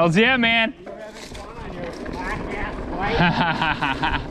Hells yeah, man.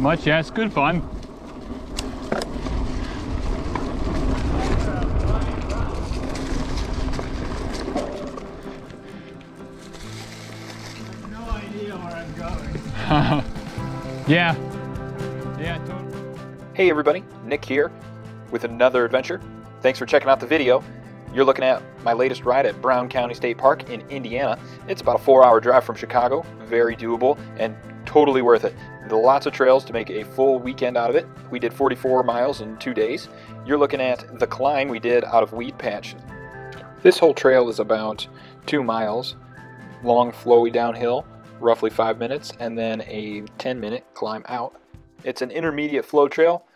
Much, yeah, it's good fun. No idea where I'm going. Yeah. Yeah, totally. Hey everybody, Nick here with another adventure. Thanks for checking out the video. You're looking at my latest ride at Brown County State Park in Indiana. It's about a four hour drive from Chicago, very doable and totally worth it. Lots of trails to make a full weekend out of it. We did 44 miles in two days. You're looking at the climb we did out of Weedpatch. This whole trail is about two miles, long, flowy downhill, roughly five minutes, and then a 10 minute climb out. It's an intermediate flow trail,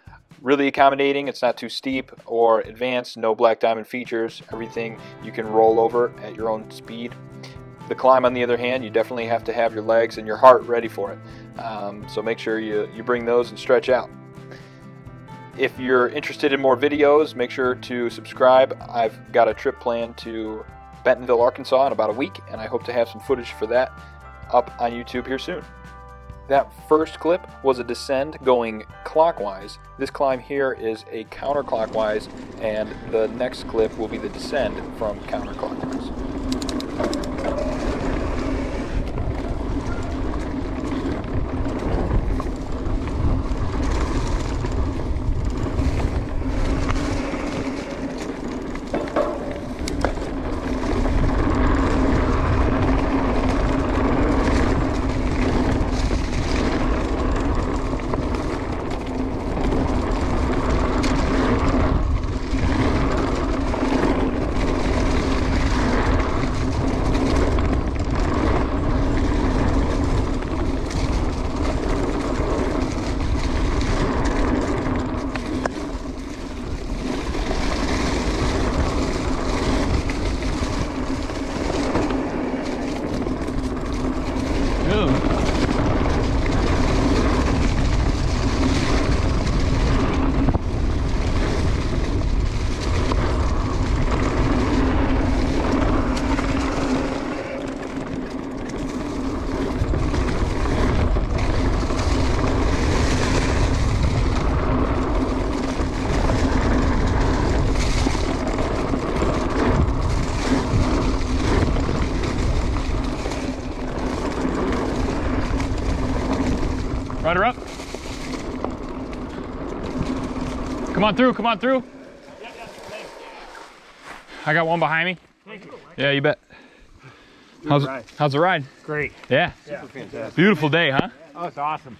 really accommodating. It's not too steep or advanced, no black diamond features, everything you can roll over at your own speed. The climb, on the other hand, you definitely have to have your legs and your heart ready for it. Um, so make sure you, you bring those and stretch out. If you're interested in more videos, make sure to subscribe. I've got a trip planned to Bentonville, Arkansas in about a week, and I hope to have some footage for that up on YouTube here soon. That first clip was a descend going clockwise. This climb here is a counterclockwise, and the next clip will be the descend from counterclockwise. Ride her up. Come on through, come on through. I got one behind me. Thank you. Yeah, you bet. How's, ride. how's the ride? Great. Yeah. Yeah. Fantastic. Beautiful day, huh? Oh, it's awesome.